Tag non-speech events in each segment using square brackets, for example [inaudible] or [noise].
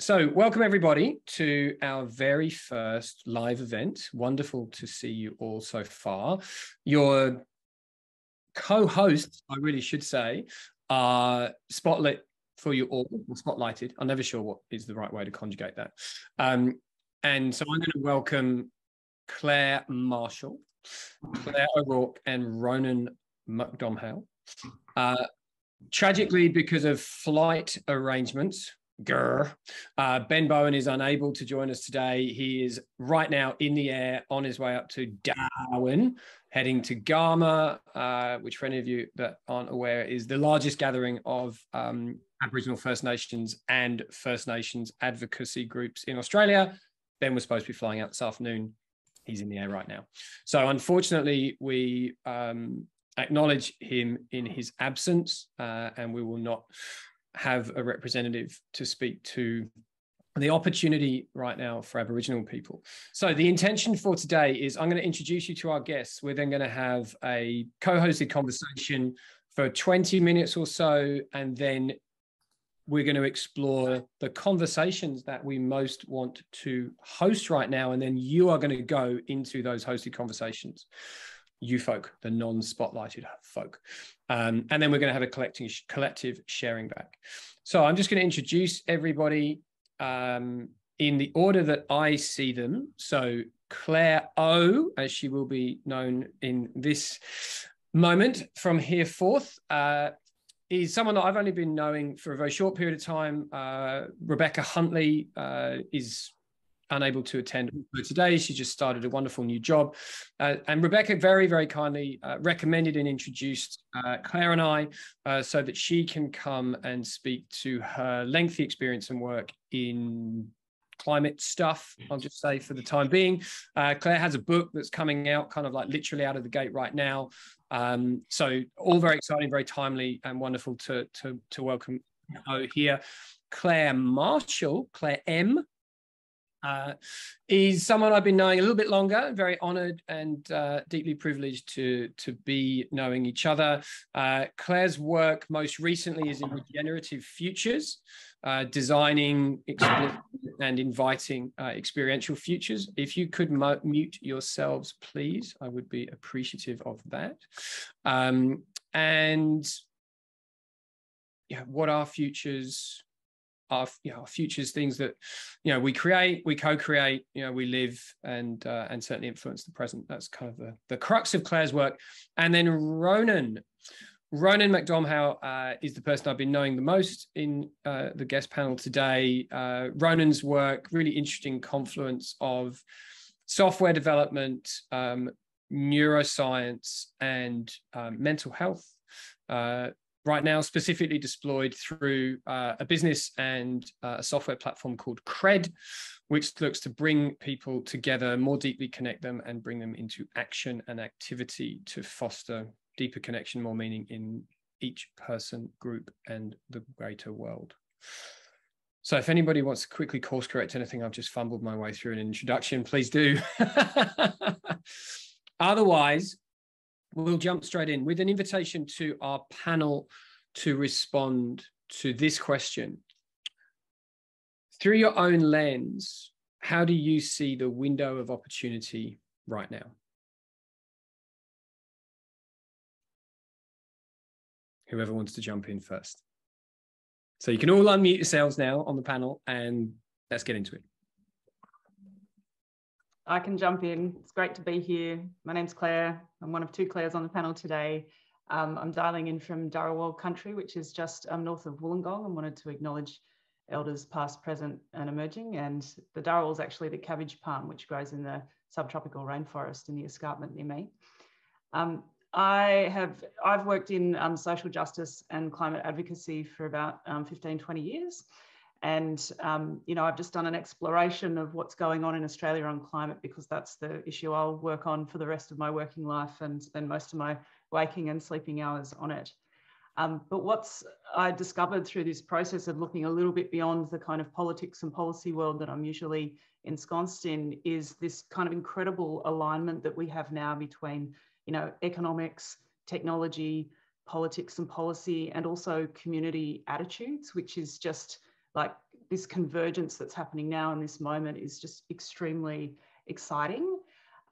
So, welcome everybody to our very first live event. Wonderful to see you all so far. Your co hosts, I really should say, are Spotlit for you all, Spotlighted. I'm never sure what is the right way to conjugate that. Um, and so, I'm going to welcome Claire Marshall, Claire O'Rourke, and Ronan MacDomnhaill. Uh, tragically, because of flight arrangements, Grr. Uh, ben Bowen is unable to join us today. He is right now in the air on his way up to Darwin, heading to Garma, uh, which for any of you that aren't aware is the largest gathering of um, Aboriginal First Nations and First Nations advocacy groups in Australia. Ben was supposed to be flying out this afternoon. He's in the air right now. So unfortunately, we um, acknowledge him in his absence, uh, and we will not have a representative to speak to the opportunity right now for Aboriginal people. So the intention for today is I'm going to introduce you to our guests. We're then going to have a co-hosted conversation for 20 minutes or so, and then we're going to explore the conversations that we most want to host right now, and then you are going to go into those hosted conversations you folk, the non-spotlighted folk. Um, and then we're going to have a collecting, collective sharing back. So I'm just going to introduce everybody um, in the order that I see them. So Claire O, as she will be known in this moment from here forth, uh, is someone that I've only been knowing for a very short period of time. Uh, Rebecca Huntley uh, is unable to attend today. She just started a wonderful new job. Uh, and Rebecca very, very kindly uh, recommended and introduced uh, Claire and I uh, so that she can come and speak to her lengthy experience and work in climate stuff, I'll just say for the time being. Uh, Claire has a book that's coming out kind of like literally out of the gate right now. Um, so all very exciting, very timely and wonderful to, to, to welcome here. Claire Marshall, Claire M, uh, he's someone I've been knowing a little bit longer. Very honoured and uh, deeply privileged to to be knowing each other. Uh, Claire's work most recently is in regenerative futures, uh, designing and inviting uh, experiential futures. If you could mute yourselves, please, I would be appreciative of that. Um, and yeah, what are futures? Our you know our futures things that you know we create we co-create you know we live and uh, and certainly influence the present. That's kind of the the crux of claire's work. And then ronan ronan MacDomnhaill uh, is the person i've been knowing the most in uh, the guest panel today. Uh, ronan's work really interesting confluence of software development um, neuroscience and um, mental health uh, right now specifically deployed through uh, a business and uh, a software platform called Cred, which looks to bring people together, more deeply connect them, and bring them into action and activity to foster deeper connection, more meaning in each person, group, and the greater world. So if anybody wants to quickly course correct anything I've just fumbled my way through an introduction, please do. [laughs] Otherwise, we'll jump straight in with an invitation to our panel to respond to this question. Through your own lens, how do you see the window of opportunity right now? Whoever wants to jump in first. So you can all unmute yourselves now on the panel and let's get into it. I can jump in. It's great to be here. My name's Claire. I'm one of two Claires on the panel today. Um, I'm dialing in from Dharawal country, which is just um, north of Wollongong, and wanted to acknowledge elders past, present, and emerging. And the Dharawal is actually the cabbage palm, which grows in the subtropical rainforest in the escarpment near me. Um, I have I've worked in um, social justice and climate advocacy for about um, 15, 20 years. And, um, you know, I've just done an exploration of what's going on in Australia on climate because that's the issue I'll work on for the rest of my working life and spend most of my waking and sleeping hours on it. Um, but what's I discovered through this process of looking a little bit beyond the kind of politics and policy world that I'm usually ensconced in is this kind of incredible alignment that we have now between, you know, economics, technology, politics and policy, and also community attitudes, which is just like this convergence that's happening now in this moment is just extremely exciting.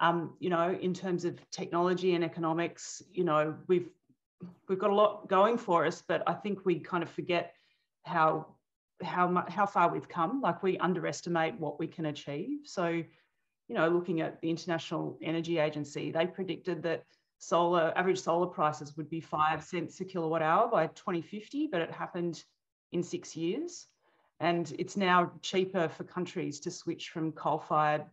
Um, you know, in terms of technology and economics, you know, we've we've got a lot going for us, but I think we kind of forget how how much how far we've come. Like we underestimate what we can achieve. So, you know, looking at the International Energy Agency, they predicted that solar average solar prices would be five cents a kilowatt hour by 2050, but it happened in six years. And it's now cheaper for countries to switch from coal-fired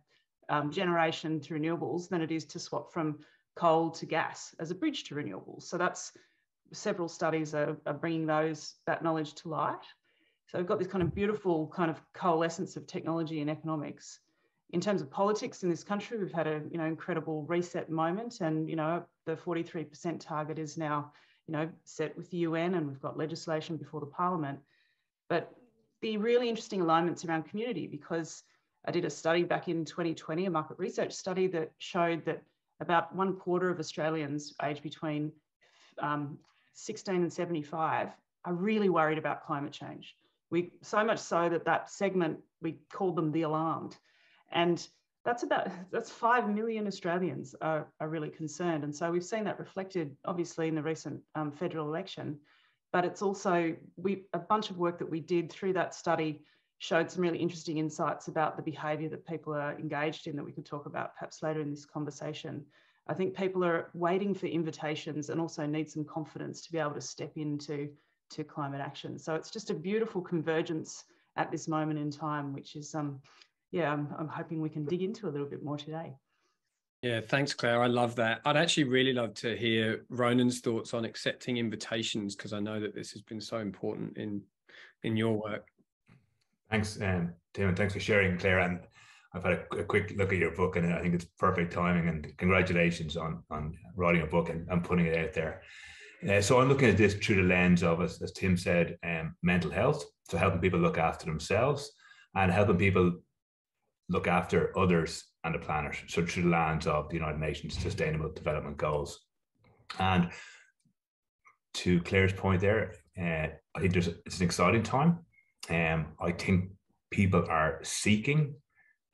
um, generation to renewables than it is to swap from coal to gas as a bridge to renewables. So that's several studies are, are bringing those that knowledge to light. So we've got this kind of beautiful kind of coalescence of technology and economics. In terms of politics in this country, we've had a you know incredible reset moment, and you know the 43% target is now you know set with the UN, and we've got legislation before the Parliament. But the really interesting alignments around community, because I did a study back in 2020, a market research study that showed that about one quarter of Australians aged between um, 16 and 75 are really worried about climate change. We so much so that that segment we called them the alarmed, and that's about that's five million Australians are, are really concerned, and so we've seen that reflected obviously in the recent um, federal election, but it's also we a bunch of work that we did through that study showed some really interesting insights about the behaviour that people are engaged in that we could talk about perhaps later in this conversation. I think people are waiting for invitations and also need some confidence to be able to step into to climate action. So it's just a beautiful convergence at this moment in time, which is, um, yeah, I'm, I'm hoping we can dig into a little bit more today. Yeah, thanks, Claire. I love that. I'd actually really love to hear Ronan's thoughts on accepting invitations because I know that this has been so important in in your work. Thanks, um, Tim, and thanks for sharing, Claire. And I've had a, a, quick look at your book, and I think it's perfect timing. And congratulations on on writing a book and, and putting it out there. Uh, so I'm looking at this through the lens of, as, as Tim said, um, mental health. So helping people look after themselves and helping people look after others and the planet. So through the lens of the United Nations Sustainable Development Goals. And to Claire's point there, uh, I think there's it's an exciting time. Um, I think people are seeking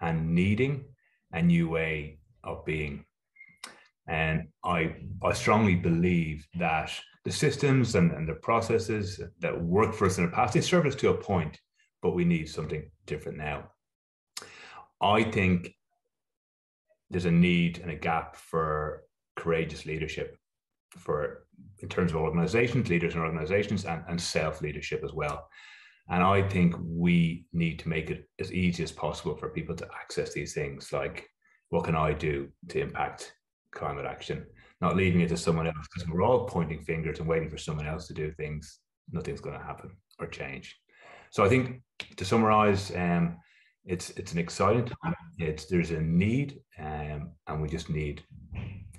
and needing a new way of being. And I, I strongly believe that the systems and, and the processes that worked for us in the past, they serve us to a point, but we need something different now. I think there's a need and a gap for courageous leadership for in terms of organizations, leaders and organizations, and, and self leadership as well. And I think we need to make it as easy as possible for people to access these things. Like, what can I do to impact climate action? Not leaving it to someone else because we're all pointing fingers and waiting for someone else to do things. Nothing's going to happen or change. So I think to summarize, um, it's it's an exciting time. It's there's a need, um, and we just need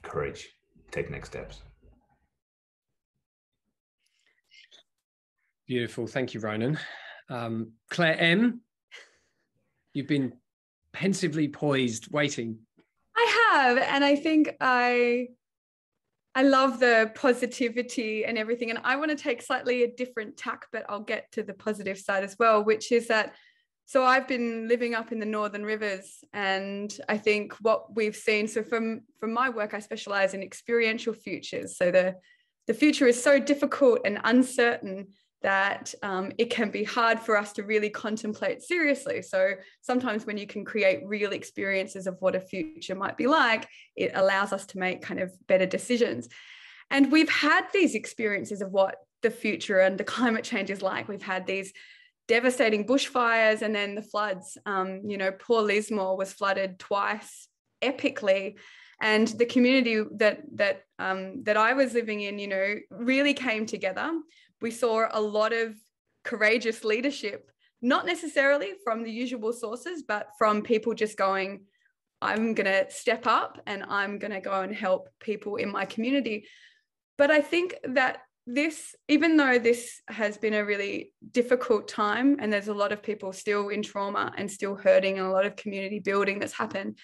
courage to take next steps. Beautiful. Thank you, Ronan. Um, Claire M., you've been pensively poised, waiting. I have, and I think I I love the positivity and everything. And I want to take slightly a different tack, but I'll get to the positive side as well, which is that so I've been living up in the Northern Rivers, and I think what we've seen. So from from my work, I specialize in experiential futures. So the the future is so difficult and uncertain that um, it can be hard for us to really contemplate seriously. So sometimes when you can create real experiences of what a future might be like, it allows us to make kind of better decisions. And we've had these experiences of what the future and the climate change is like. We've had these devastating bushfires and then the floods. Um, you know, poor Lismore was flooded twice epically and the community that that um, that I was living in, you know, really came together we saw a lot of courageous leadership, not necessarily from the usual sources, but from people just going, I'm going to step up and I'm going to go and help people in my community. But I think that this, even though this has been a really difficult time and there's a lot of people still in trauma and still hurting and a lot of community building that's happened,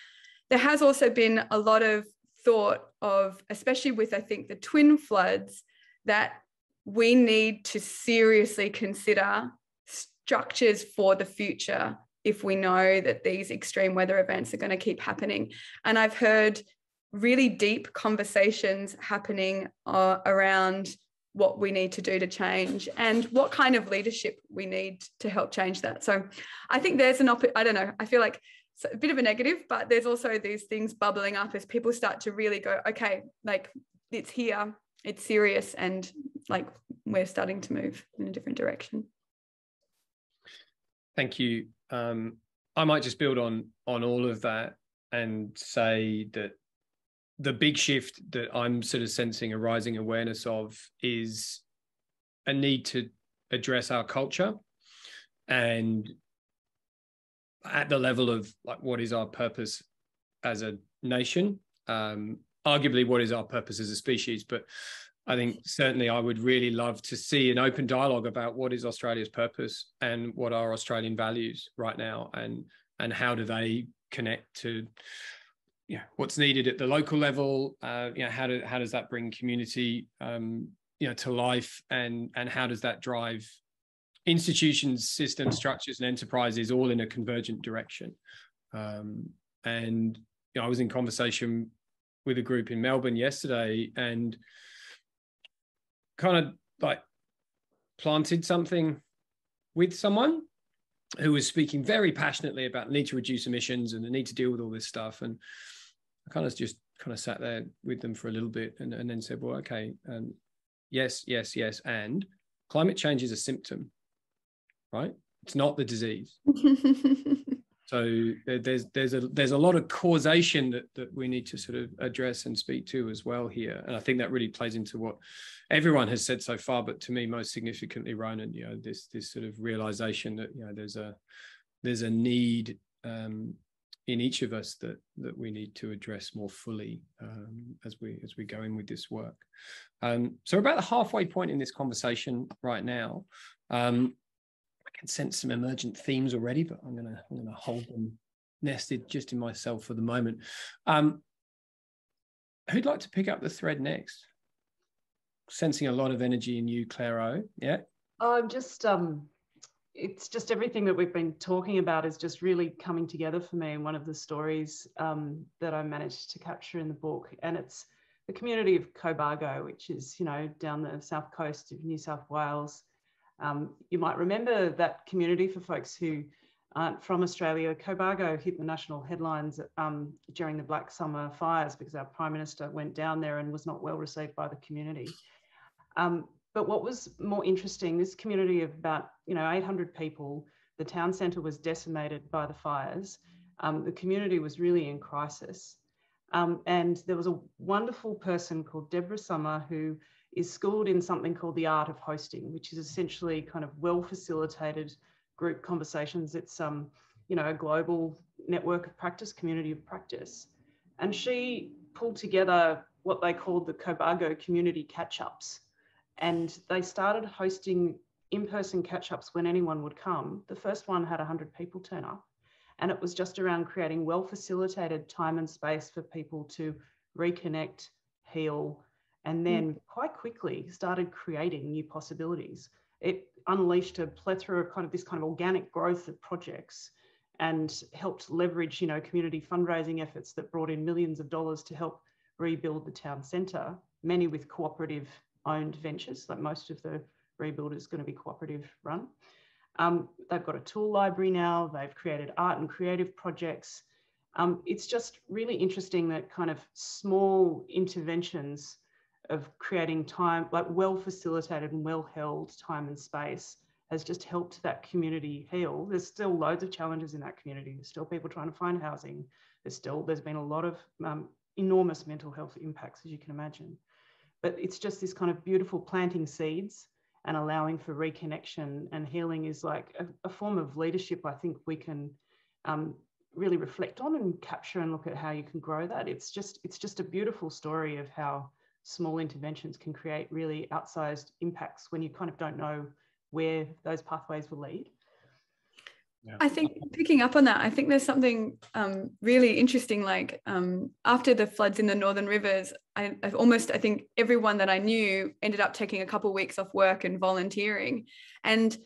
there has also been a lot of thought of, especially with, I think, the twin floods, that we need to seriously consider structures for the future if we know that these extreme weather events are going to keep happening. And I've heard really deep conversations happening uh, around what we need to do to change and what kind of leadership we need to help change that. So I think there's an op I don't know, I feel like it's a bit of a negative, but there's also these things bubbling up as people start to really go, okay, like it's here, it's serious, and like we're starting to move in a different direction. Thank you. Um, I might just build on on all of that and say that the big shift that I'm sort of sensing a rising awareness of is a need to address our culture and at the level of like what is our purpose as a nation? Um arguably what is our purpose as a species but i think certainly i would really love to see an open dialogue about what is australia's purpose and what are australian values right now and and how do they connect to know, what's needed at the local level uh, you know how do how does that bring community um, you know to life? And and how does that drive institutions systems structures and enterprises all in a convergent direction? Um, and you know, i was in conversation with a group in melbourne yesterday and kind of like planted something with someone who was speaking very passionately about the need to reduce emissions and the need to deal with all this stuff. And I kind of just kind of sat there with them for a little bit and, and then said, well, okay, um, yes, yes, yes. And climate change is a symptom, right? It's not the disease. [laughs] so there's there's a there's a lot of causation that that we need to sort of address and speak to as well here. And I think that really plays into what everyone has said so far, but to me most significantly, Ronan, you know, this this sort of realization that you know there's a there's a need um, in each of us that that we need to address more fully um, as we as we go in with this work. Um, so about the halfway point in this conversation right now. Um, I can sense some emergent themes already, but I'm gonna I'm gonna hold them nested just in myself for the moment. Um, who'd like to pick up the thread next? Sensing a lot of energy in you, Claire O. Yeah. I'm just um it's just everything that we've been talking about is just really coming together for me in one of the stories um, that I managed to capture in the book. And it's the community of Cobargo, which is, you know, down the south coast of New South Wales. Um, you might remember that community for folks who aren't from Australia. Cobargo hit the national headlines um, during the Black Summer fires because our Prime Minister went down there and was not well received by the community. Um, but what was more interesting, this community of about you know 800 people, the town centre was decimated by the fires. Um, the community was really in crisis. Um, and there was a wonderful person called Deborah Summer who is schooled in something called the art of hosting, which is essentially kind of well facilitated group conversations. It's um, you know, a global network of practice, community of practice. And she pulled together what they called the Cobargo community catch-ups and they started hosting in-person catch-ups when anyone would come. The first one had 100 people turn up, and it was just around creating well-facilitated time and space for people to reconnect, heal, and then mm. quite quickly started creating new possibilities. It unleashed a plethora of kind of this kind of organic growth of projects and helped leverage, you know, community fundraising efforts that brought in millions of dollars to help rebuild the town centre, many with cooperative owned ventures, like most of the rebuild is going to be cooperative run. Um, they've got a tool library now, they've created art and creative projects. Um, it's just really interesting that kind of small interventions of creating time, like well facilitated and well held time and space has just helped that community heal. There's still loads of challenges in that community. There's still people trying to find housing. There's still, there's been a lot of um, enormous mental health impacts, as you can imagine but it's just this kind of beautiful planting seeds and allowing for reconnection and healing is like a, a form of leadership I think we can um, really reflect on and capture and look at how you can grow that. It's just it's just a beautiful story of how small interventions can create really outsized impacts when you kind of don't know where those pathways will lead. I think picking up on that, I think there's something um, really interesting. Like um, after the floods in the northern rivers, I, have almost I think everyone that I knew ended up taking a couple of weeks off work and volunteering. And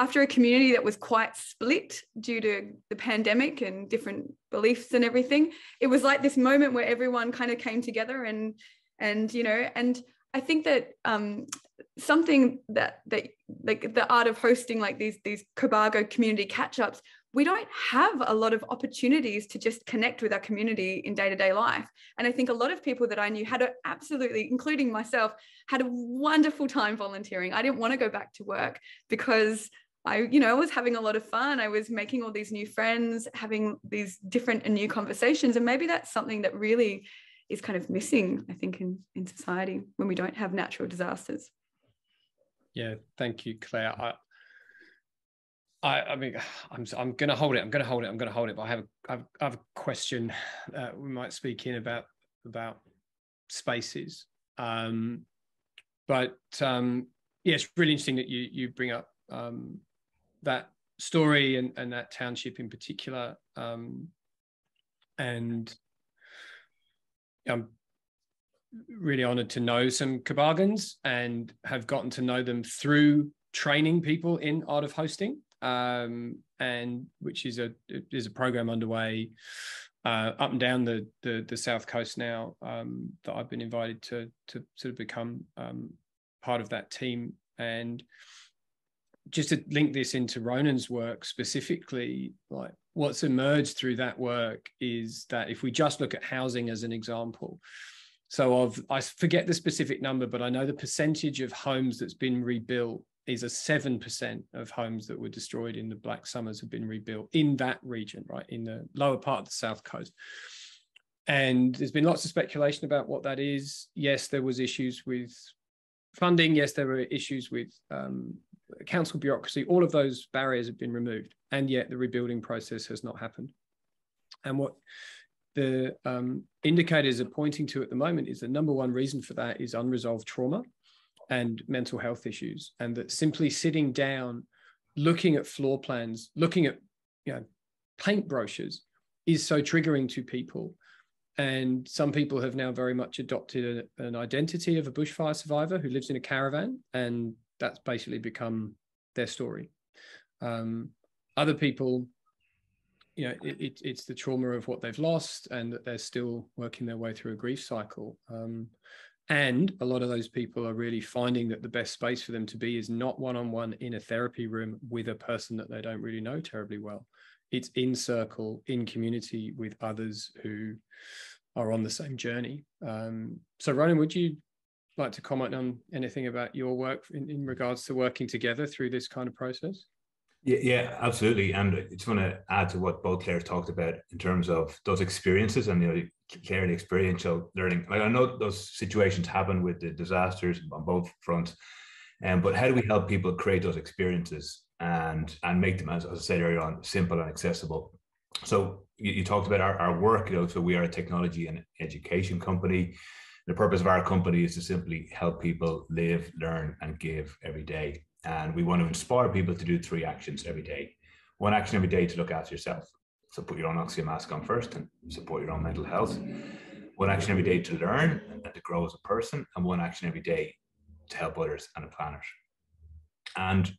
after a community that was quite split due to the pandemic and different beliefs and everything it was like this moment where everyone kind of came together and and you know and i think that um, something that that like the art of hosting like these these Cobargo community catch-ups we don't have a lot of opportunities to just connect with our community in day-to-day life. And i think a lot of people that i knew had a, absolutely including myself had a wonderful time volunteering. I didn't want to go back to work because i you know was having a lot of fun. I was making all these new friends having these different and new conversations. And maybe that's something that really is kind of missing i think in in society when we don't have natural disasters yeah, thank you, Claire. I, I, I mean, I'm, I'm going to hold it. I'm going to hold it. I'm going to hold it. But I have, I have, I have a question. Uh, we might speak in about about spaces. Um, but um, yeah, it's really interesting that you you bring up um, that story and, and that township in particular. Um, and I'm really honored to know some Cobargans and have gotten to know them through training people in art of hosting, um, and which is a is a program underway uh, up and down the, the, the south coast now um, that I've been invited to to sort of become um, part of that team. And just to link this into Ronan's work specifically, like what's emerged through that work is that if we just look at housing as an example, so of I forget the specific number, but I know the percentage of homes that's been rebuilt is a seven percent of homes that were destroyed in the Black Summers have been rebuilt in that region, right in the lower part of the south coast. And there's been lots of speculation about what that is. Yes, there was issues with funding. Yes, there were issues with um, council bureaucracy. All of those barriers have been removed, and yet the rebuilding process has not happened. And what the um, indicators are pointing to at the moment is the number one reason for that is unresolved trauma and mental health issues and that simply sitting down looking at floor plans looking at you know paint brochures is so triggering to people. And some people have now very much adopted a, an identity of a bushfire survivor who lives in a caravan and that's basically become their story. Um, other people you know it, it, it's the trauma of what they've lost and that they're still working their way through a grief cycle. Um, and a lot of those people are really finding that the best space for them to be is not one-on-one in a therapy room with a person that they don't really know terribly well. It's in circle in community with others who are on the same journey. Um, so ronan would you like to comment on anything about your work in, in regards to working together through this kind of process yeah, yeah, absolutely. And I just want to add to what both Claire talked about in terms of those experiences and you know, Claire the experiential learning. Like I know those situations happen with the disasters on both fronts, um, but how do we help people create those experiences and and make them, as, as I said earlier on, simple and accessible? So you, you talked about our, our work. You know, so we are a technology and education company. The purpose of our company is to simply help people live, learn, and give every day. And we want to inspire people to do three actions every day. One action every day to look after yourself. So put your own oxygen mask on first and support your own mental health. One action every day to learn and to grow as a person, and one action every day to help others and the planet. And you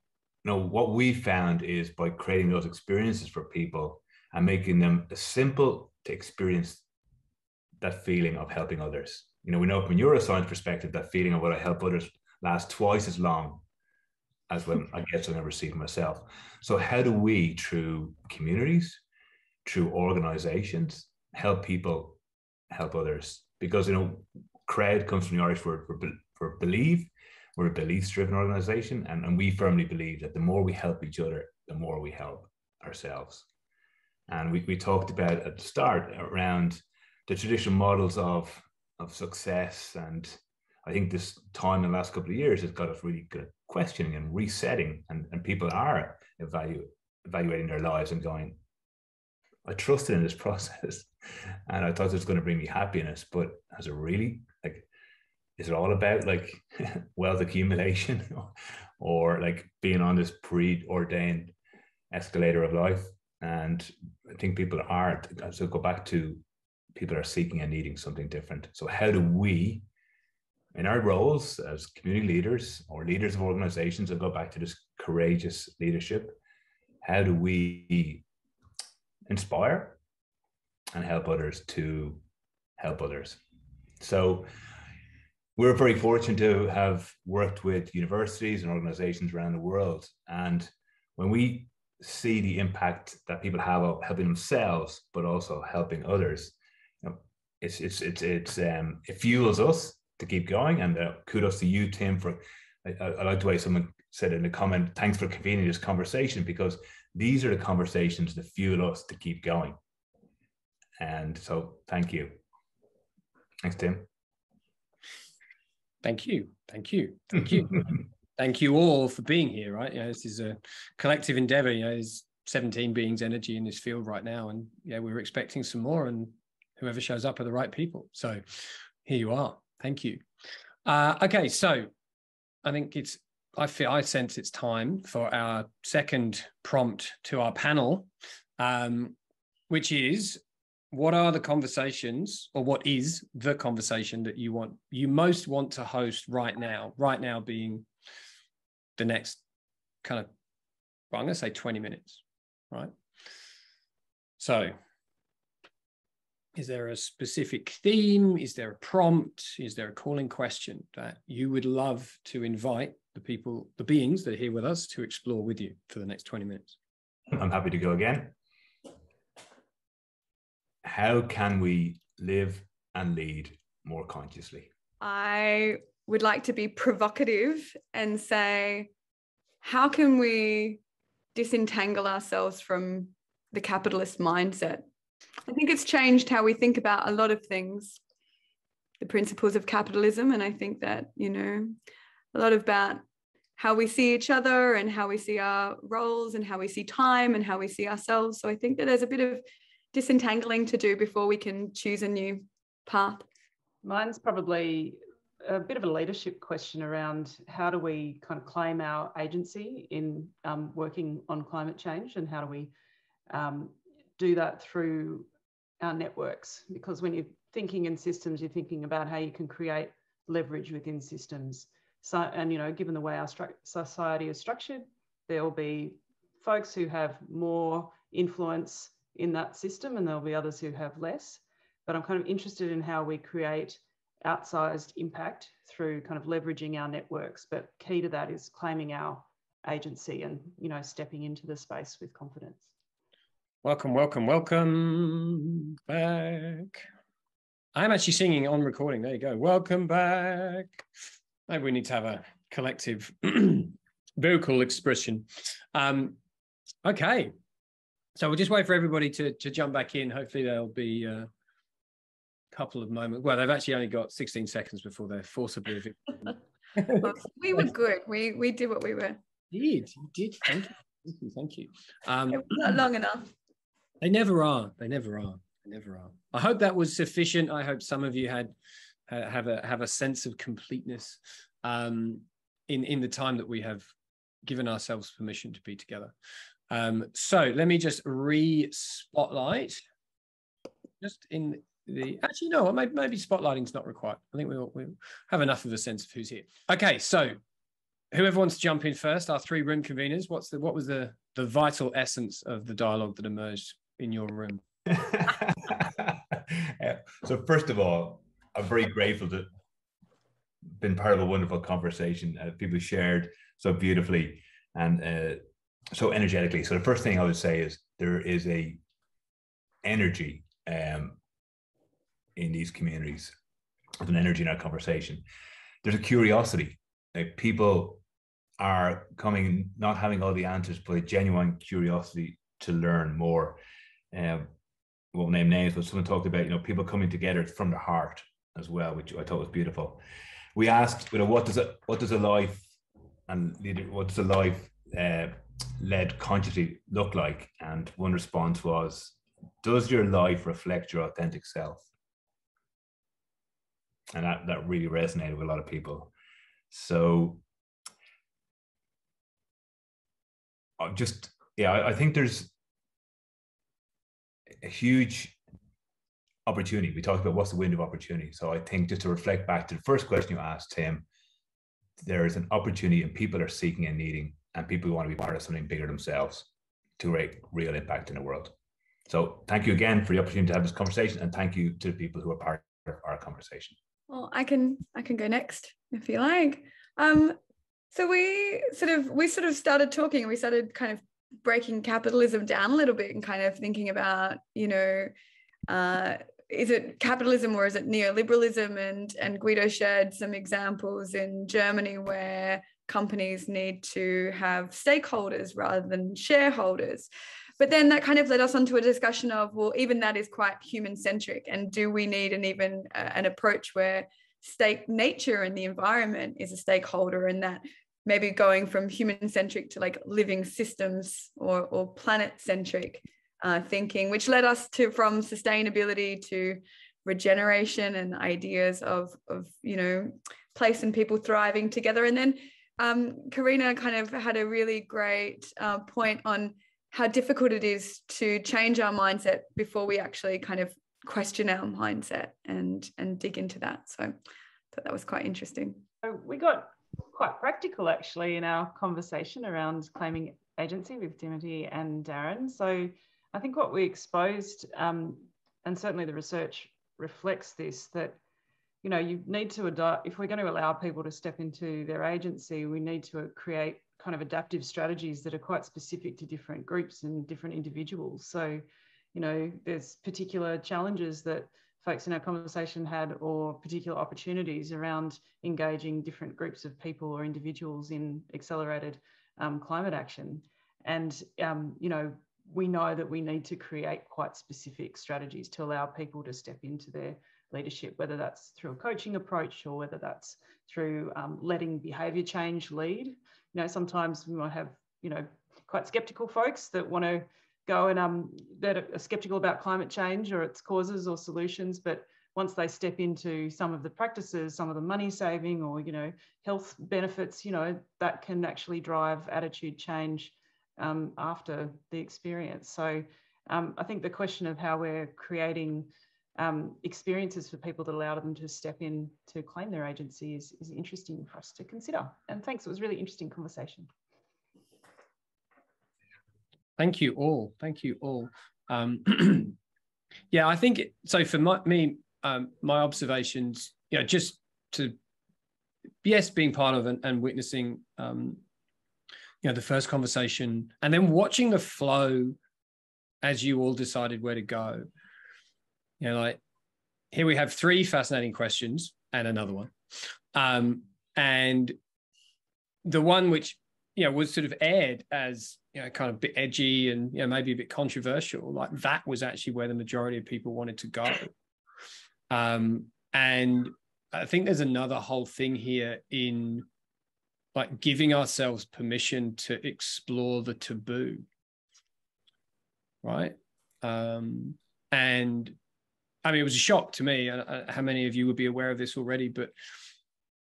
know what we found is by creating those experiences for people and making them a simple to experience that feeling of helping others. You know, we know from a neuroscience perspective that feeling of what I help others lasts twice as long as when I guess I never see myself. So how do we, through communities, through organizations, help people help others? Because you know, cred comes from the Irish word for, for believe. We're a beliefs-driven organization, and, and we firmly believe that the more we help each other, the more we help ourselves. And we, we talked about at the start around the traditional models of, of success and I think this time in the last couple of years has got us really good questioning and resetting, and, and people are evalu- evaluating their lives and going, I trusted in this [laughs] process and I thought it was going to bring me happiness, but has it really like is it all about like [laughs] wealth accumulation [laughs] or like being on this preordained escalator of life? And I think people are so go back to people are seeking and needing something different. So how do we in our roles as community leaders or leaders of organizations, and go back to this courageous leadership? How do we inspire and help others to help others? So we're very fortunate to have worked with universities and organizations around the world. And when we see the impact that people have of helping themselves, but also helping others, you know, it's it's it's it's um, it fuels us to keep going. And uh, kudos to you, Tim, for I, I, like the way someone said in the comment. Thanks for convening this conversation because these are the conversations that fuel us to keep going. And so, thank you. Thanks, Tim. Thank you. Thank you. Thank you. [laughs] Thank you all for being here, right? Know, this is a collective endeavor. You know, there's 17 beings energy in this field right now. And yeah, we're expecting some more and whoever shows up are the right people. So here you are. Thank you. Uh, okay, so I think it's I feel I sense it's time for our second prompt to our panel, um, which is what are the conversations or what is the conversation that you want you most want to host right now right now being the next kind of well, i'm going to say 20 minutes right so is there a specific theme is there a prompt is there a calling question that you would love to invite the people the beings that are here with us to explore with you for the next 20 minutes i'm happy to go again how can we live and lead more consciously? I would like to be provocative and say, how can we disentangle ourselves from the capitalist mindset? I think it's changed how we think about a lot of things, the principles of capitalism. And I think that, you know, a lot about how we see each other and how we see our roles and how we see time and how we see ourselves. So I think that there's a bit of disentangling to do before we can choose a new path? Mine's probably a bit of a leadership question around how do we kind of claim our agency in um, working on climate change and how do we um, do that through our networks? Because when you're thinking in systems, you're thinking about how you can create leverage within systems. So, and you know, given the way our society is structured, there will be folks who have more influence in that system, and there'll be others who have less. But I'm kind of interested in how we create outsized impact through kind of leveraging our networks. But key to that is claiming our agency and you know stepping into the space with confidence. Welcome, welcome, welcome back. I'm actually singing on recording. There you go. Welcome back. Maybe we need to have a collective [clears throat] vocal expression. Um, okay, so we'll just wait for everybody to, to jump back in. Hopefully there'll be a couple of moments. Well, they've actually only got 16 seconds before they're forcibly [laughs] well, we were good. We we did what we were. You did. You did. Thank you. Thank you. Thank you. Um, not long enough. They never are. They never are. They never are. I hope that was sufficient. I hope some of you had have a have a sense of completeness um, in in the time that we have given ourselves permission to be together. Um, so let me just re-spotlight just in the, actually, no, maybe, maybe spotlighting's not required. I think we'll, we'll have enough of a sense of who's here. Okay, so whoever wants to jump in first, our three room conveners, what's the, what was the, the vital essence of the dialogue that emerged in your room? [laughs] so first of all, I'm very grateful to been part of a wonderful conversation. Uh, people shared so beautifully, and uh, so energetically. So the first thing I would say is there is a energy um, in these communities, with an energy in our conversation. There's a curiosity. Like people are coming, not having all the answers, but a genuine curiosity to learn more. Um, won't name names, but someone talked about you know people coming together from the heart as well, which I thought was beautiful. We asked, you know, what does a what does a life and what does a life uh, led consciously look like? And one response was, does your life reflect your authentic self? And that, that really resonated with a lot of people. So uh, just, yeah, I think there's a huge opportunity. We talked about what's the window of opportunity. So I think just to reflect back to the first question you asked, Tim, there is an opportunity and people are seeking and needing and people want to be part of something bigger themselves to make real impact in the world. So thank you again for the opportunity to have this conversation, and thank you to the people who are part of our conversation. Well, I can I can go next if you like. Um, so we sort of we sort of started talking. We started kind of breaking capitalism down a little bit and kind of thinking about you know uh, is it capitalism or is it neoliberalism? And and guido shared some examples in germany where companies need to have stakeholders rather than shareholders. But then that kind of led us onto a discussion of well even that is quite human centric and do we need an even uh, an approach where state nature and the environment is a stakeholder and that maybe going from human centric to like living systems or, or planet centric uh, thinking, which led us to from sustainability to regeneration and ideas of, of you know, place and people thriving together. And then um, Karina kind of had a really great uh, point on how difficult it is to change our mindset before we actually kind of question our mindset and and dig into that. So I thought that was quite interesting. We got quite practical actually in our conversation around claiming agency with Timothy and Darren. So I think what we exposed, um, and certainly the research reflects this, that you know you need to adopt if we're going to allow people to step into their agency, we need to create kind of adaptive strategies that are quite specific to different groups and different individuals. So, you know, there's particular challenges that folks in our conversation had or particular opportunities around engaging different groups of people or individuals in accelerated um, climate action. And, um, you know, we know that we need to create quite specific strategies to allow people to step into their leadership, whether that's through a coaching approach or whether that's through um, letting behavior change lead. You know, sometimes we might have, you know, quite skeptical folks that want to go and um, that are skeptical about climate change or its causes or solutions, but once they step into some of the practices, some of the money saving or you know health benefits, you know that can actually drive attitude change um, after the experience. So um, I think the question of how we're creating um, experiences for people that allow them to step in to claim their agency is, is interesting for us to consider. And thanks, it was really interesting conversation. Thank you all. Thank you all. Um, [clears throat] yeah, I think it, so. For my, me, um, my observations, you know, just to yes, being part of and, and witnessing um, you know the first conversation and then watching the flow as you all decided where to go you know like here we have three fascinating questions and another one um, and the one which you know was sort of aired as you know kind of a bit edgy and you know maybe a bit controversial like that was actually where the majority of people wanted to go. Um, and i think there's another whole thing here in like giving ourselves permission to explore the taboo right? Um and i mean it was a shock to me. How many of you would be aware of this already? But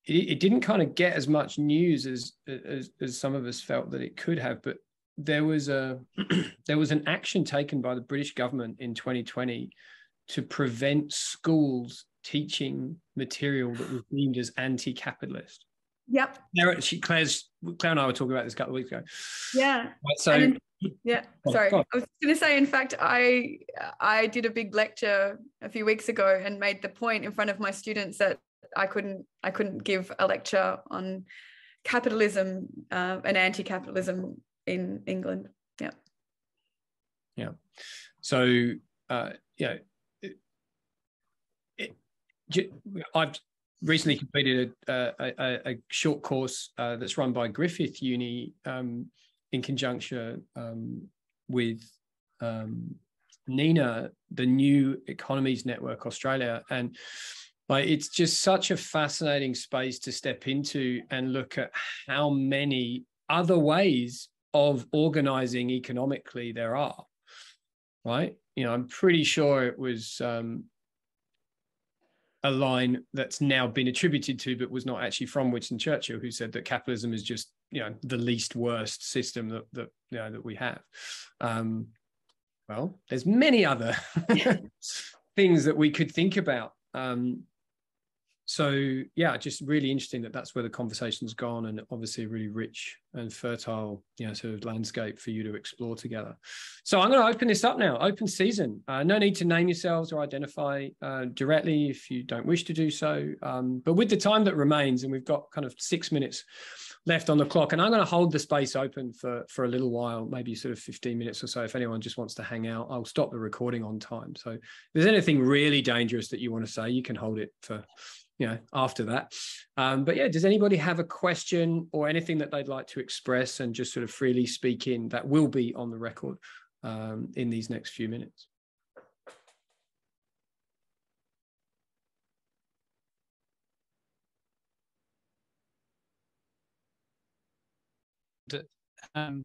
it, it didn't kind of get as much news as, as as some of us felt that it could have but there was a [clears throat] there was an action taken by the british government in 2020 to prevent schools teaching material that was deemed as anti-capitalist Yep. Claire, she, Claire's, Claire and I were talking about this a couple of weeks ago. Yeah. So, in, yeah. Sorry, I was going to say. In fact, I I did a big lecture a few weeks ago and made the point in front of my students that I couldn't I couldn't give a lecture on capitalism uh, and anti-capitalism in England. Yeah. Yeah. So uh, yeah. It, it, I've recently completed a, a, a short course uh, that's run by Griffith Uni um, in conjunction um, with um, NENA, the New Economies Network Australia, and like it's just such a fascinating space to step into and look at how many other ways of organizing economically there are. Right, you know, I'm pretty sure it was um, a line that's now been attributed to, but was not actually from Winston Churchill, who said that capitalism is just you know the least worst system that that you know that we have. Um, well, there's many other [laughs] things that we could think about. Um, so yeah, just really interesting that that's where the conversation's gone, and obviously a really rich and fertile, you know, sort of landscape for you to explore together. So I'm going to open this up now. Open season. Uh, no need to name yourselves or identify uh, directly if you don't wish to do so. Um, but with the time that remains, and we've got kind of six minutes left on the clock, and I'm going to hold the space open for for a little while, maybe sort of 15 minutes or so. If anyone just wants to hang out, I'll stop the recording on time. So if there's anything really dangerous that you want to say, you can hold it for you know after that. Um, but yeah does anybody have a question or anything that they'd like to express and just sort of freely speak in that will be on the record um, in these next few minutes? The um,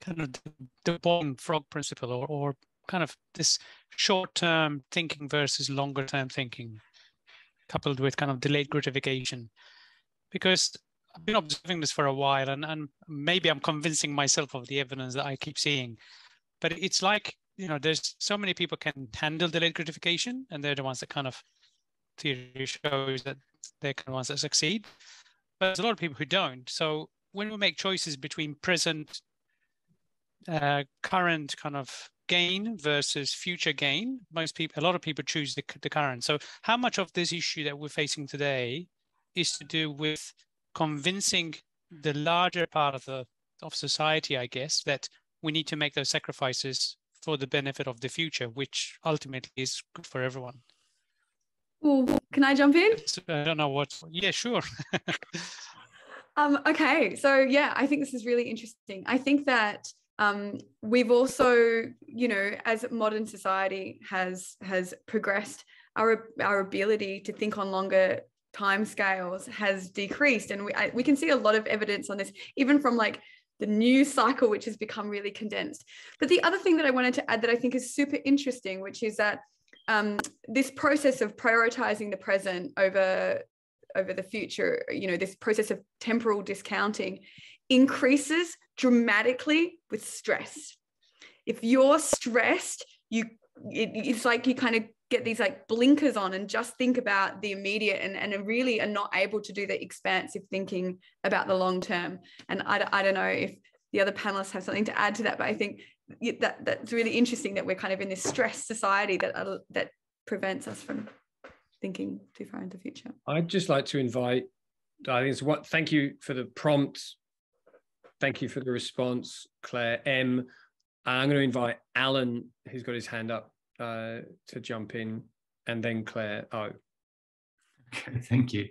kind of the, the frog principle or, or kind of this short-term thinking versus longer-term thinking coupled with kind of delayed gratification. Because I've been observing this for a while and, and maybe I'm convincing myself of the evidence that I keep seeing. But it's like, you know, there's so many people can handle delayed gratification and they're the ones that kind of theory shows that they're the ones that succeed. But there's a lot of people who don't. So when we make choices between present, uh, current kind of gain versus future gain. Most people, a lot of people choose the, the current. So, how much of this issue that we're facing today is to do with convincing the larger part of the of society, I guess, that we need to make those sacrifices for the benefit of the future, which ultimately is good for everyone. Well, can I jump in? I don't know what. Yeah, sure. [laughs] um, okay, so yeah, I think this is really interesting. I think that um, we've also, you know, as modern society has has progressed, our our ability to think on longer time scales has decreased, and we I, we can see a lot of evidence on this, even from like the news cycle, which has become really condensed. But the other thing that I wanted to add that I think is super interesting, which is that um, this process of prioritizing the present over over the future, you know, this process of temporal discounting increases dramatically with stress. If you're stressed, you it, it's like you kind of get these like blinkers on and just think about the immediate and, and really are not able to do the expansive thinking about the long term. And I, I don't know if the other panelists have something to add to that, but I think that that's really interesting that we're kind of in this stress society that uh, that prevents us from thinking too far into the future. I'd just like to invite. I think it's what. Thank you for the prompt Thank you for the response, Claire M. I'm going to invite Alan, who's got his hand up, uh, to jump in, and then Claire O. Okay, thank you.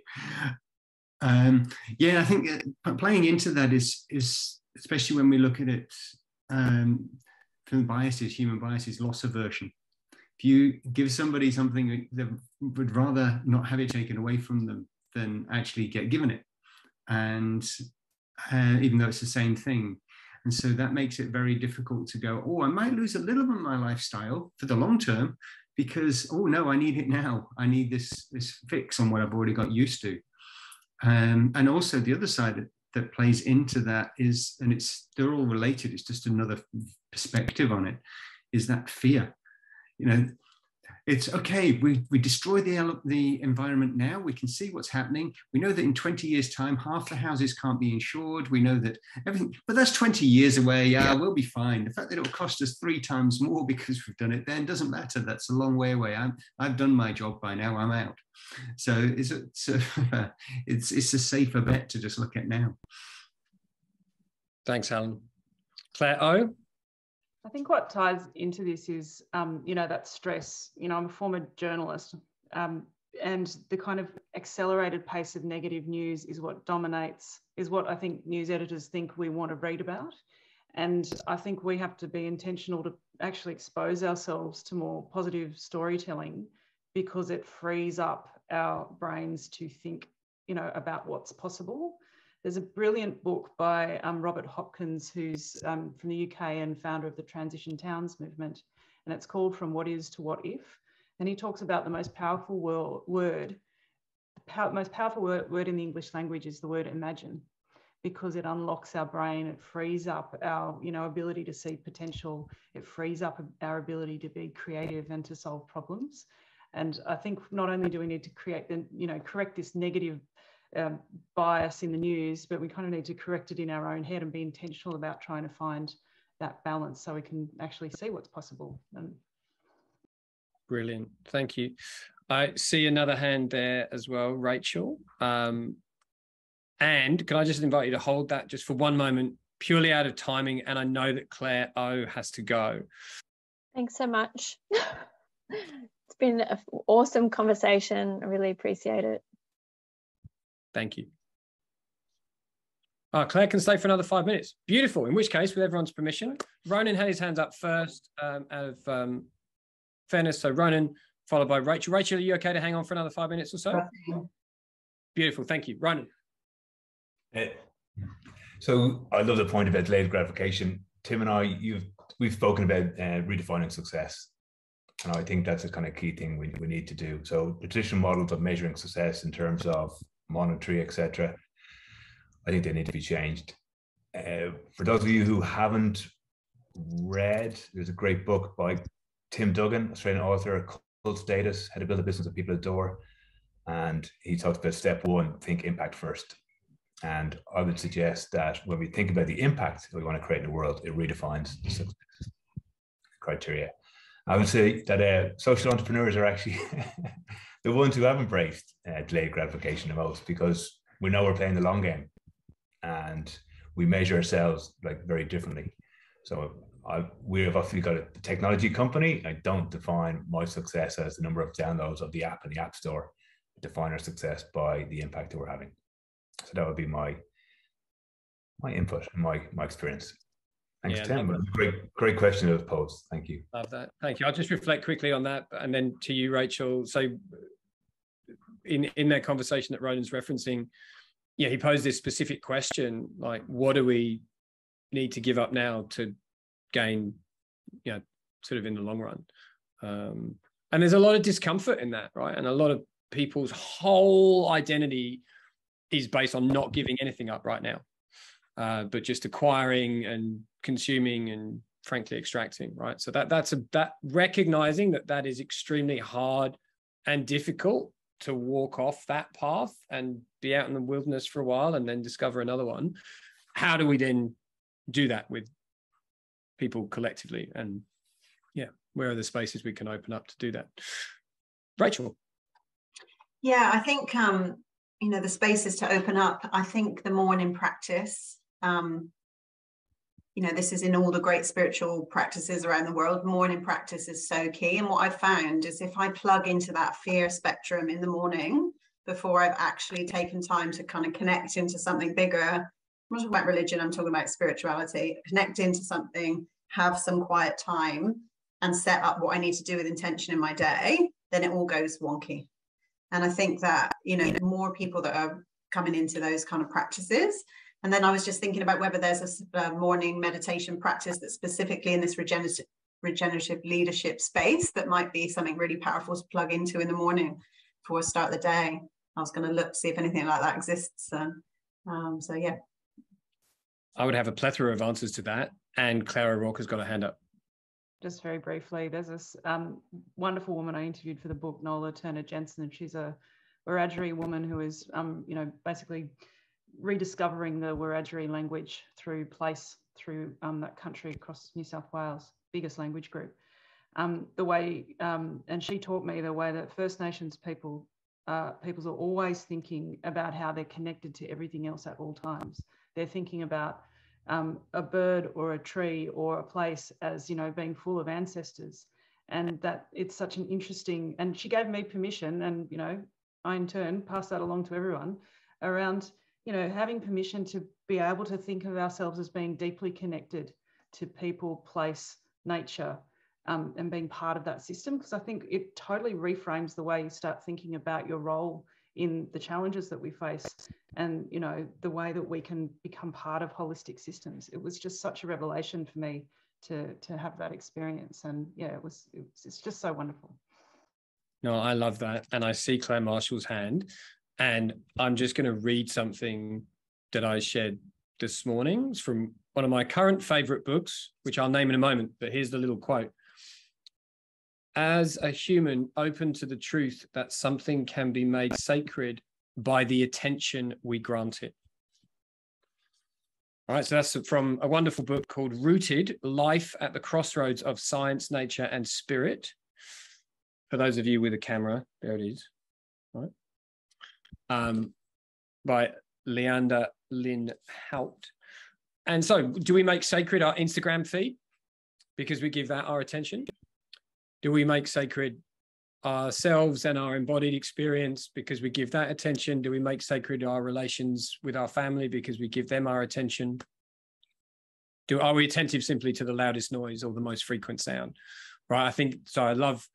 Um, yeah, I think uh, playing into that is is especially when we look at it um, from biases, human biases, loss aversion. If you give somebody something that would rather not have it taken away from them than actually get given it, and uh, even though it's the same thing. And so that makes it very difficult to go, oh, I might lose a little bit of my lifestyle for the long term because, oh no, I need it now. I need this, this fix on what I've already got used to. Um, and also the other side that, that plays into that is, and it's they're all related, it's just another perspective on it, is that fear. You know, it's okay we, we destroy the, the environment now we can see what's happening. We know that in 20 years time half the houses can't be insured. We know that everything but that's 20 years away. Yeah, we'll be fine. The fact that it'll cost us three times more [laughs] because we've done it then doesn't matter. That's a long way away. I'm, i've done my job by now. I'm out. So it's a, it's [laughs] a, it's, it's a safer bet to just look at now. Thanks alan. Claire o I think what ties into this is, um, you know, that stress. You know, I'm a former journalist, um, and the kind of accelerated pace of negative news is what dominates, is what I think news editors think we want to read about. And I think we have to be intentional to actually expose ourselves to more positive storytelling because it frees up our brains to think, you know, about what's possible there's a brilliant book by um, Robert Hopkins, who's um, from the UK and founder of the Transition Towns movement, and it's called From What Is to What If. And he talks about the most powerful word, pow most powerful word, word in the English language is the word imagine, because it unlocks our brain, it frees up our you know ability to see potential, it frees up our ability to be creative and to solve problems. And I think not only do we need to create the, you know, correct this negative um, bias in the news, but we kind of need to correct it in our own head and be intentional about trying to find that balance so we can actually see what's possible. And Brilliant. Thank you. I see another hand there as well, Rachel. Um, and can I just invite you to hold that just for one moment, purely out of timing? And I know that Claire O has to go. Thanks so much. [laughs] it's been an awesome conversation. I really appreciate it. Thank you. Oh, Claire can stay for another five minutes. Beautiful. In which case, with everyone's permission, Ronan had his hands up first um, out of um, fairness. So Ronan, followed by Rachel. Rachel, are you okay to hang on for another five minutes or so? Beautiful. Thank you. Ronan. Uh, so I love the point about delayed gratification. Tim and I, you've we've spoken about uh, redefining success. And I think that's a kind of key thing we, we need to do. So the traditional models of measuring success in terms of monetary, etc., I think they need to be changed. Uh, for those of you who haven't read, there's a great book by Tim Duggan, Australian author, Cult Status, How to Build a Business That People Adore. And he talks about step one, think impact first. And I would suggest that when we think about the impact that we want to create in the world, it redefines the criteria. I would say that uh, social entrepreneurs are actually [laughs] the ones who have embraced uh, delayed gratification the most because we know we're playing the long game and we measure ourselves like very differently. So I, we have obviously got a technology company. I don't define my success as the number of downloads of the app in the app store. I define our success by the impact that we're having. So that would be my my input and my my experience. Thanks, yeah, Tim. Great, great question of was posed. Thank you. Love that. Thank you. I'll just reflect quickly on that, and then to you, Rachel. So, in in that conversation that Ronan's referencing, yeah, he posed this specific question, like, what do we need to give up now to gain, you know, sort of in the long run? Um, and there's a lot of discomfort in that, right? And a lot of people's whole identity is based on not giving anything up right now, uh, but just acquiring and consuming and frankly extracting, right? So that that's a that recognizing that that is extremely hard and difficult to walk off that path and be out in the wilderness for a while and then discover another one. How do we then do that with people collectively? And yeah, where are the spaces we can open up to do that? Rachel. Yeah, I think um, you know the spaces to open up i think the more in practice um you know this is in all the great spiritual practices around the world morning practice is so key and what i've found is if i plug into that fear spectrum in the morning before i've actually taken time to kind of connect into something bigger i'm not talking about religion i'm talking about spirituality connect into something have some quiet time and set up what i need to do with intention in my day then it all goes wonky and I think that, you know, more people that are coming into those kind of practices. And then I was just thinking about whether there's a, a morning meditation practice that's specifically in this regenerative, regenerative leadership space that might be something really powerful to plug into in the morning before I start the day. I was going to look, see if anything like that exists. And, um, so, yeah. I would have a plethora of answers to that. And Claire O'Rourke has got a hand up just very briefly, there's this um, wonderful woman I interviewed for the book, Nola Turner Jensen, and she's a Wiradjuri woman who is, um, you know, basically rediscovering the Wiradjuri language through place through um, that country across New South Wales, biggest language group. Um, the way, um, and she taught me the way that First Nations people, uh, peoples are always thinking about how they're connected to everything else at all times. They're thinking about um, a bird or a tree or a place as you know being full of ancestors and that it's such an interesting and she gave me permission and you know i in turn pass that along to everyone around you know having permission to be able to think of ourselves as being deeply connected to people place nature um, and being part of that system because i think it totally reframes the way you start thinking about your role in the challenges that we face and you know the way that we can become part of holistic systems. It was just such a revelation for me to to have that experience and yeah it was, it was it's just so wonderful. No i love that and i see claire marshall's hand and i'm just going to read something that i shared this morning it's from one of my current favorite books which i'll name in a moment but here's the little quote as a human open to the truth that something can be made sacred by the attention we grant it. All right, so that's from a wonderful book called Rooted Life at the Crossroads of Science, Nature, and Spirit. For those of you with a camera, there it is. All right. Um, by Lyanda Lynn Haupt. And so, do we make sacred our Instagram feed because we give that our attention? Do we make sacred ourselves and our embodied experience because we give that attention? Do we make sacred our relations with our family because we give them our attention? Do are we attentive simply to the loudest noise or the most frequent sound? Right. I think so. I love,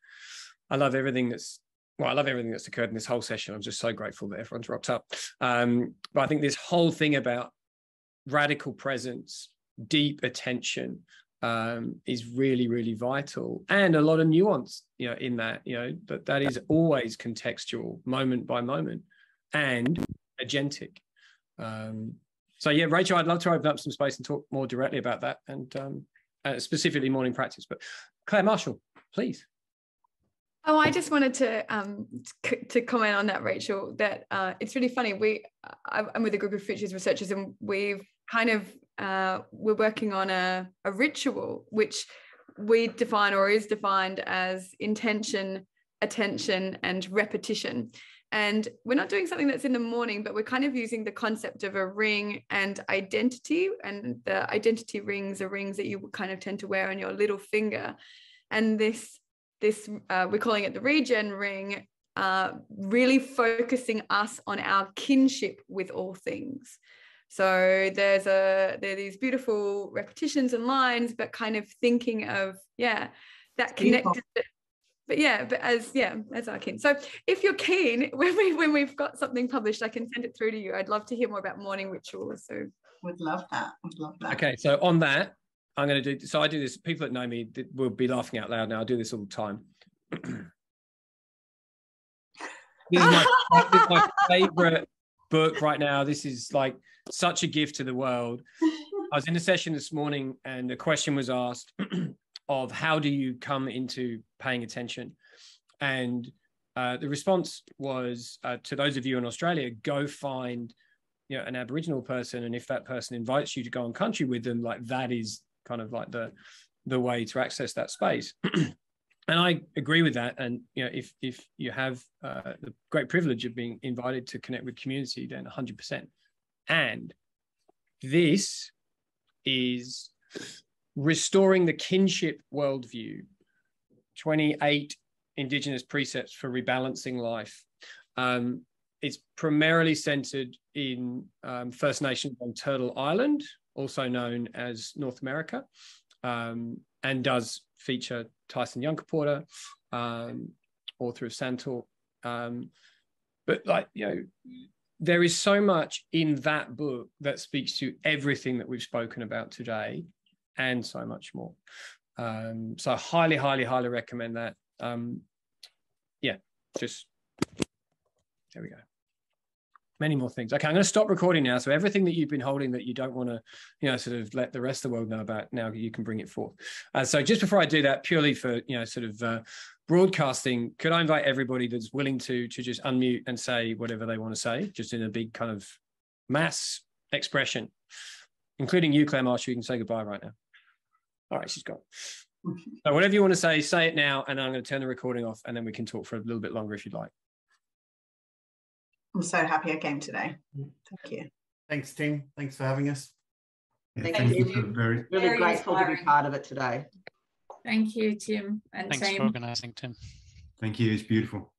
I love everything that's well, I love everything that's occurred in this whole session. I'm just so grateful that everyone's rocked up. Um, but I think this whole thing about radical presence, deep attention, um, is really, really vital, and a lot of nuance, you know, in that, you know, that that is always contextual, moment by moment, and agentic. Um, so yeah, Rachel, I'd love to open up some space and talk more directly about that, and um, uh, specifically morning practice. But Claire Marshall, please. Oh, I just wanted to um, to comment on that, Rachel. That uh, it's really funny. We I'm with a group of futures researchers, and we've kind of uh, we're working on a, a ritual which we define or is defined as intention, attention, and repetition. And we're not doing something that's in the morning, but we're kind of using the concept of a ring and identity. And the identity rings are rings that you kind of tend to wear on your little finger. And this, this uh, we're calling it the regen ring, uh, really focusing us on our kinship with all things. So there's a there are these beautiful repetitions and lines, but kind of thinking of yeah that connected. But yeah, but as yeah as our kin So if you're keen, [laughs] when we when we've got something published, I can send it through to you. I'd love to hear more about morning rituals. So would love that. Would love that. Okay, so on that, I'm going to do. So I do this. People that know me will be laughing out loud now. I do this all the time. [clears throat] this, is my, this is my [laughs] favorite book right now. This is like such a gift to the world. I was in a session this morning and the question was asked [clears throat] of how do you come into paying attention? And uh, the response was uh, to those of you in Australia, go find you know an Aboriginal person, and if that person invites you to go on country with them, like that is kind of like the the way to access that space. [clears throat] and I agree with that. And you know, if if you have uh, the great privilege of being invited to connect with community, then 100%. And this is restoring the kinship worldview. 28 indigenous precepts for rebalancing life. Um, it's primarily centered in um, First Nations on Turtle Island, also known as North America, um, and does feature Tyson Yunkaporta, um, author of Sand Talk. Um, but like, you know, there is so much in that book that speaks to everything that we've spoken about today and so much more. Um, so I highly, highly, highly recommend that. Um, yeah, just there we go many more things. Okay, I'm going to stop recording now. So everything that you've been holding that you don't want to, you know, sort of let the rest of the world know about, now you can bring it forth. Uh, so just before I do that, purely for you know, sort of uh, broadcasting, could I invite everybody that's willing to to just unmute and say whatever they want to say, just in a big kind of mass expression, including you, Claire Marshall. You can say goodbye right now. All right, she's gone. So whatever you want to say, say it now, and I'm going to turn the recording off, and then we can talk for a little bit longer if you'd like. I'm so happy I came today. Thank you. Thanks, Tim. Thanks for having us. Yeah, thank, thank, you. you. Very, really very grateful inspiring. to be part of it today. Thank you, Tim. And Thanks for organising, Tim. Thank you. It's beautiful.